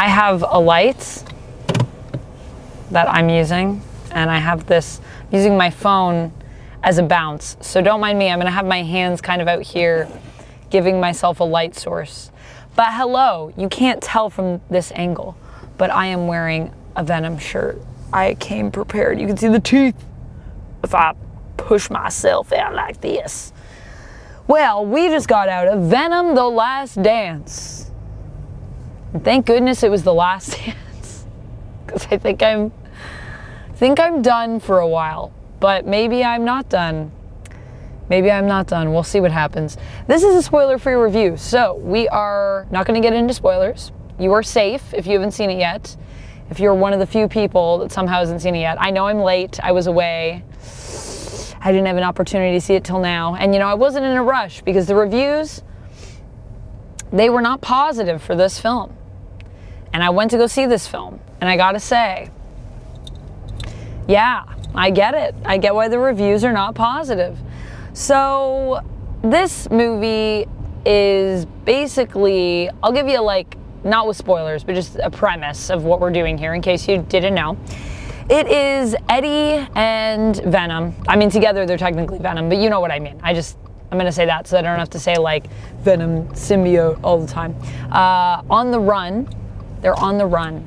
I have a light that I'm using, and I have this I'm using my phone as a bounce. So don't mind me, I'm gonna have my hands kind of out here, giving myself a light source. But hello, you can't tell from this angle, but I am wearing a Venom shirt. I came prepared. You can see the teeth if I push myself out like this. Well, we just got out of Venom The Last Dance. Thank goodness it was the last dance. Because I think I'm think I'm done for a while. But maybe I'm not done. Maybe I'm not done. We'll see what happens. This is a spoiler-free review, so we are not going to get into spoilers. You are safe if you haven't seen it yet. If you're one of the few people that somehow hasn't seen it yet. I know I'm late. I was away. I didn't have an opportunity to see it till now. And you know, I wasn't in a rush because the reviews, they were not positive for this film. And I went to go see this film. And I gotta say, yeah, I get it. I get why the reviews are not positive. So, this movie is basically, I'll give you a like, not with spoilers, but just a premise of what we're doing here in case you didn't know. It is Eddie and Venom. I mean, together they're technically Venom, but you know what I mean. I just, I'm gonna say that so I don't have to say like Venom symbiote all the time. Uh, on the run, they're on the run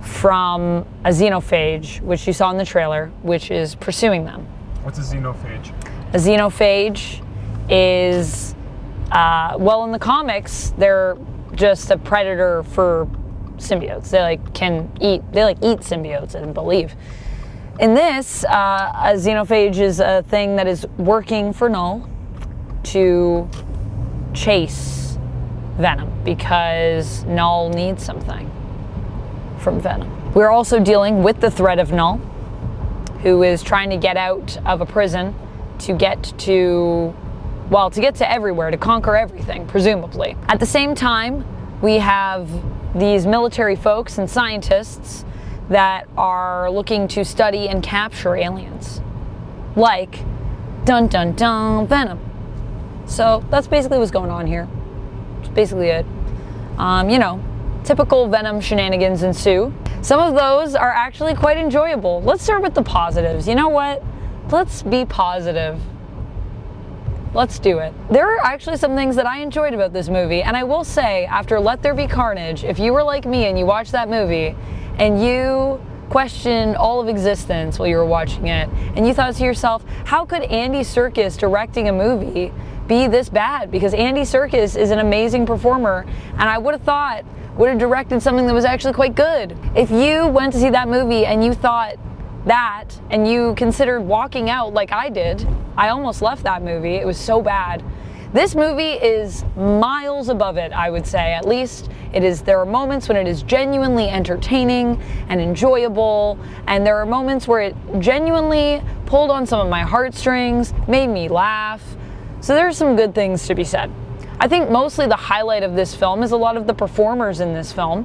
from a xenophage, which you saw in the trailer, which is pursuing them. What's a xenophage? A xenophage is, uh, well, in the comics, they're just a predator for symbiotes. They like can eat. They like eat symbiotes, and believe. In this, uh, a xenophage is a thing that is working for Knull to chase Venom because Knull needs something from Venom. We're also dealing with the threat of Knull, who is trying to get out of a prison to get to, well, to get to everywhere, to conquer everything, presumably. At the same time, we have these military folks and scientists that are looking to study and capture aliens. Like, dun dun dun, Venom. So that's basically what's going on here. That's basically it. Um, you know, typical Venom shenanigans ensue. Some of those are actually quite enjoyable. Let's start with the positives. You know what? Let's be positive. Let's do it. There are actually some things that I enjoyed about this movie, and I will say, after Let There Be Carnage, if you were like me and you watched that movie and you questioned all of existence while you were watching it, and you thought to yourself, how could Andy Serkis directing a movie be this bad? Because Andy Serkis is an amazing performer, and I would have thought would have directed something that was actually quite good. If you went to see that movie and you thought that and you considered walking out like I did, I almost left that movie. It was so bad. This movie is miles above it, I would say. At least it is there are moments when it is genuinely entertaining and enjoyable, and there are moments where it genuinely pulled on some of my heartstrings, made me laugh. So there's some good things to be said. I think mostly the highlight of this film is a lot of the performers in this film.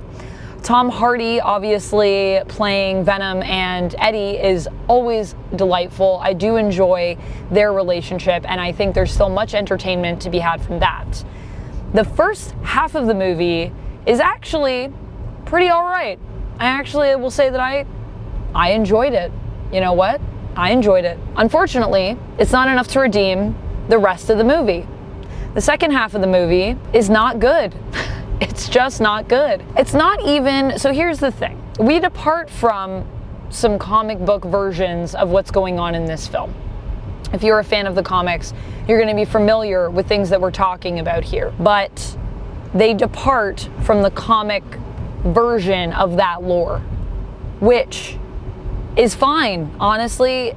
Tom Hardy, obviously playing Venom and Eddie, is always delightful. I do enjoy their relationship, and I think there's still much entertainment to be had from that. The first half of the movie is actually pretty all right. I actually will say that I, I enjoyed it. You know what? I enjoyed it. Unfortunately, it's not enough to redeem the rest of the movie. The second half of the movie is not good. it's just not good. It's not even, so here's the thing. We depart from some comic book versions of what's going on in this film. If you're a fan of the comics, you're going to be familiar with things that we're talking about here. But they depart from the comic version of that lore, which is fine. Honestly,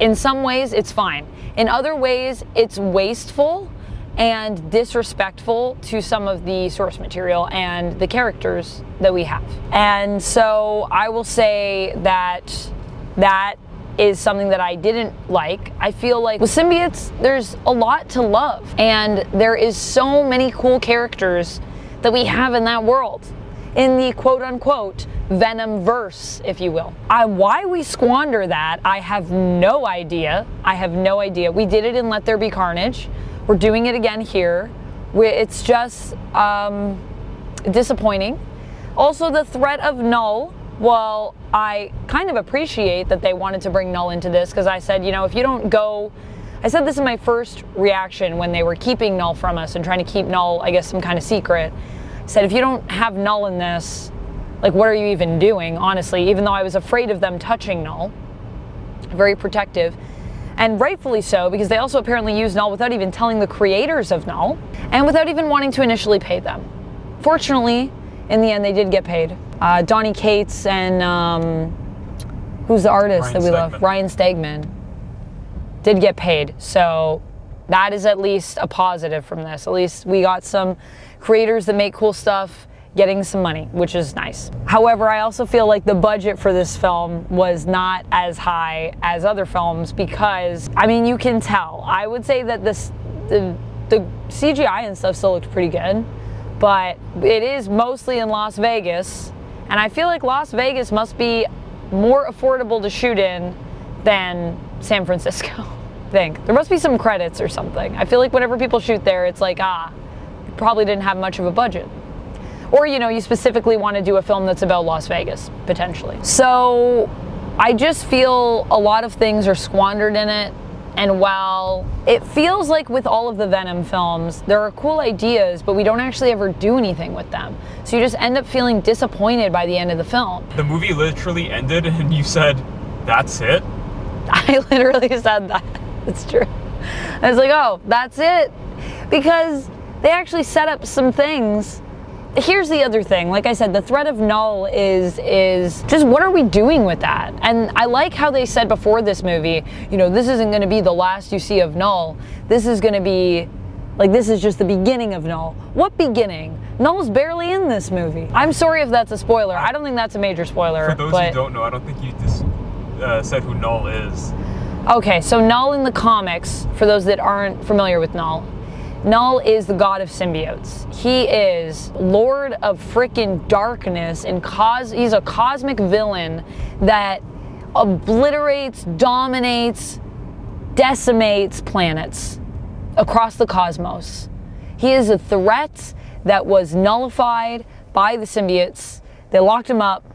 in some ways, it's fine. In other ways, it's wasteful and disrespectful to some of the source material and the characters that we have. And so I will say that that is something that I didn't like. I feel like with symbiotes, there's a lot to love, and there is so many cool characters that we have in that world. In the quote unquote Venom verse, if you will. I, why we squander that, I have no idea. I have no idea. We did it in Let There Be Carnage. We're doing it again here. It's just um, disappointing. Also, the threat of Knull. Well, I kind of appreciate that they wanted to bring Knull into this because I said, you know, if you don't go, I said this in my first reaction when they were keeping Knull from us and trying to keep Knull, I guess, some kind of secret. I said, if you don't have Knull in this, like, what are you even doing, honestly? Even though I was afraid of them touching Knull, very protective. And rightfully so, because they also apparently used Knull without even telling the creators of Knull and without even wanting to initially pay them. Fortunately, in the end, they did get paid. Uh, Donny Cates and um, who's the artist Ryan that we love? Ryan Stegman did get paid. So that is at least a positive from this. At least we got some creators that make cool stuff getting some money, which is nice. However, I also feel like the budget for this film was not as high as other films because, I mean, you can tell. I would say that this, the, the CGI and stuff still looked pretty good, but it is mostly in Las Vegas, and I feel like Las Vegas must be more affordable to shoot in than San Francisco. Think there must be some credits or something. I feel like whenever people shoot there, it's like ah, probably didn't have much of a budget. Or you know, you specifically want to do a film that's about Las Vegas potentially. So I just feel a lot of things are squandered in it. And while it feels like with all of the Venom films, there are cool ideas, but we don't actually ever do anything with them. So you just end up feeling disappointed by the end of the film. The movie literally ended, and you said, "That's it." I literally said that. It's true. I was like, oh, that's it. Because they actually set up some things. Here's the other thing. Like I said, the threat of Knull is is just what are we doing with that? And I like how they said before this movie, you know, this isn't going to be the last you see of Knull. This is going to be like this is just the beginning of Knull. What beginning? Knull's barely in this movie. I'm sorry if that's a spoiler. I don't think that's a major spoiler. For those but... who don't know, I don't think you just uh, said who Knull is. Okay, so Knull in the comics, for those that aren't familiar with Knull, Knull is the god of symbiotes. He is lord of frickin' darkness and cos he's a cosmic villain that obliterates, dominates, decimates planets across the cosmos. He is a threat that was nullified by the symbiotes. They locked him up.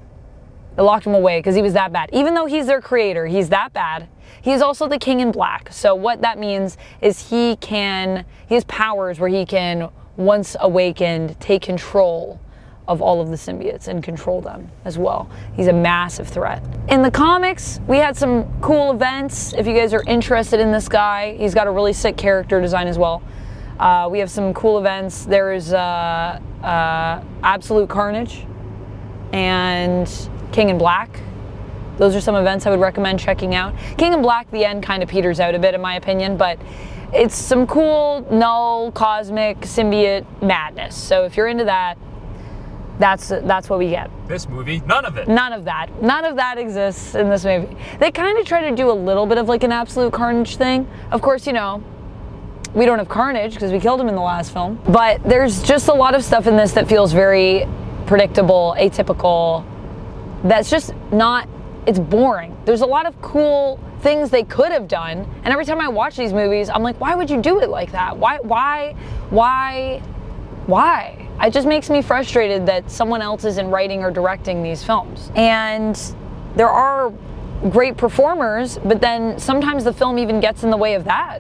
They locked him away because he was that bad. Even though he's their creator, he's that bad. He's also the king in black. So what that means is he can, he has powers where he can, once awakened, take control of all of the symbiotes and control them as well. He's a massive threat. In the comics, we had some cool events. If you guys are interested in this guy, he's got a really sick character design as well. Uh, we have some cool events. There is uh, uh, Absolute Carnage and King and Black. Those are some events I would recommend checking out. King and Black, the end kind of peters out a bit in my opinion, but it's some cool Knull cosmic symbiote madness. So if you're into that, that's that's what we get. This movie, none of it. None of that. None of that exists in this movie. They kind of try to do a little bit of like an absolute carnage thing. Of course, you know, we don't have carnage because we killed him in the last film. But there's just a lot of stuff in this that feels very predictable, atypical. That's just not it's boring. There's a lot of cool things they could have done. And every time I watch these movies, I'm like, why would you do it like that? Why why why why? It just makes me frustrated that someone else isn't writing or directing these films. And there are great performers, but then sometimes the film even gets in the way of that.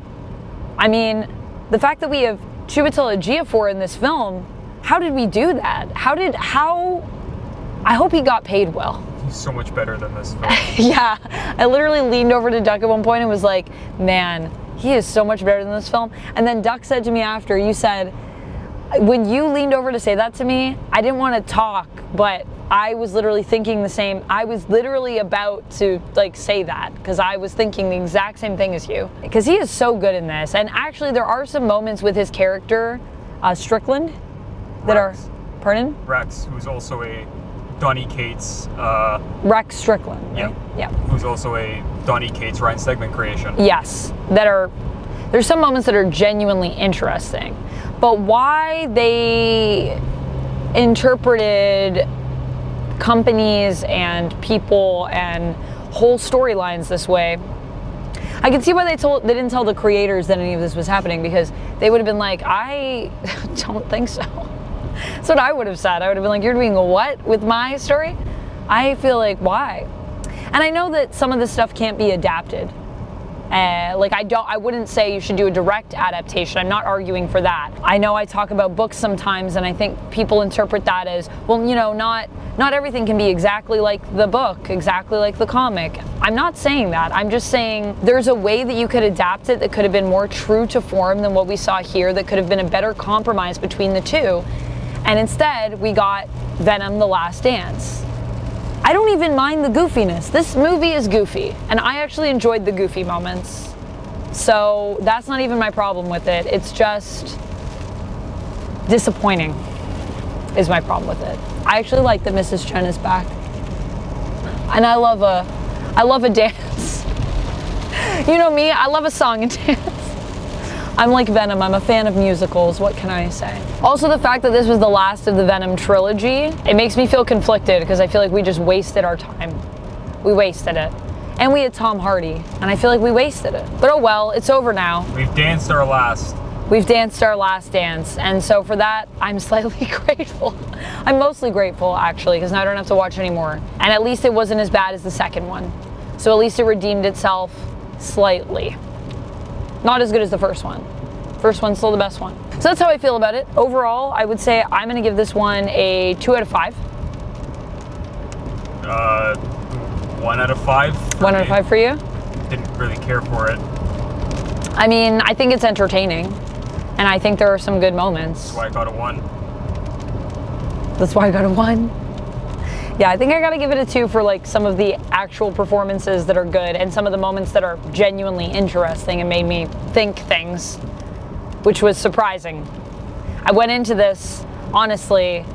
I mean, the fact that we have Chiwetel Ejiofor in this film, how did we do that? How did how I hope he got paid well. He's so much better than this film. yeah, I literally leaned over to Duck at one point and was like, "Man, he is so much better than this film." And then Duck said to me after, "You said when you leaned over to say that to me, I didn't want to talk, but I was literally thinking the same. I was literally about to like say that because I was thinking the exact same thing as you. Because he is so good in this, and actually there are some moments with his character, uh, Strickland, that Rex. are, pardon, Rex, who's also a Donny Cates, uh, Rex Strickland. right? Yeah. Yeah. who's also a Donny Cates Ryan Stegman creation. Yes, that are. There's some moments that are genuinely interesting, but why they interpreted companies and people and whole storylines this way. I can see why they told they didn't tell the creators that any of this was happening because they would have been like, I don't think so. That's what I would have said. I would have been like, You're doing what with my story? I feel like, why? And I know that some of this stuff can't be adapted. Uh, like I don't, I wouldn't say you should do a direct adaptation. I'm not arguing for that. I know I talk about books sometimes, and I think people interpret that as, well, you know, not not everything can be exactly like the book, exactly like the comic. I'm not saying that. I'm just saying there's a way that you could adapt it that could have been more true to form than what we saw here. That could have been a better compromise between the two, and instead we got Venom: The Last Dance. I don't even mind the goofiness. This movie is goofy, and I actually enjoyed the goofy moments. So that's not even my problem with it. It's just disappointing, is my problem with it. I actually like that Mrs. Chen is back, and I love a, I love a dance. you know me, I love a song and dance. I'm like Venom, I'm a fan of musicals, what can I say? Also the fact that this was the last of the Venom trilogy, it makes me feel conflicted because I feel like we just wasted our time. We wasted it. And we had Tom Hardy, and I feel like we wasted it. But oh well, it's over now. We've danced our last. We've danced our last dance, and so for that, I'm slightly grateful. I'm mostly grateful, actually, because now I don't have to watch anymore. And at least it wasn't as bad as the second one. So at least it redeemed itself slightly. Not as good as the first one. First one's still the best one. So that's how I feel about it. Overall, I would say I'm going to give this one a 2 out of 5. Uh, one out of five. for 1 out of 5 for you? Didn't really care for it. I mean, I think it's entertaining. And I think there are some good moments. That's why I got a one. That's why I got a 1. Yeah, I think I got to give it a 2 for like some of the actual performances that are good and some of the moments that are genuinely interesting and made me think things, which was surprising. I went into this honestly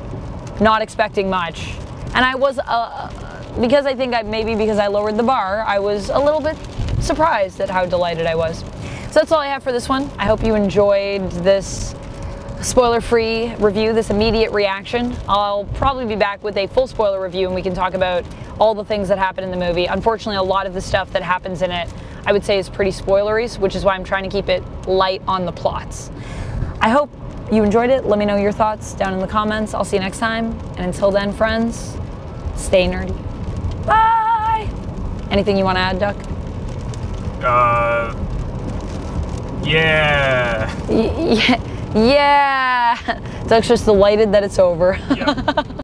not expecting much. And I was uh, because I think I maybe because I lowered the bar, I was a little bit surprised at how delighted I was. So that's all I have for this one. I hope you enjoyed this spoiler free review, this immediate reaction. I'll probably be back with a full spoiler review and we can talk about all the things that happen in the movie. Unfortunately, a lot of the stuff that happens in it, I would say, is pretty spoilery, which is why I'm trying to keep it light on the plots. I hope you enjoyed it. Let me know your thoughts down in the comments. I'll see you next time. And until then, friends, stay nerdy. Bye! Anything you want to add, Duck? Uh, yeah. Y- yeah. Yeah. Duck's just delighted that it's over. Yeah.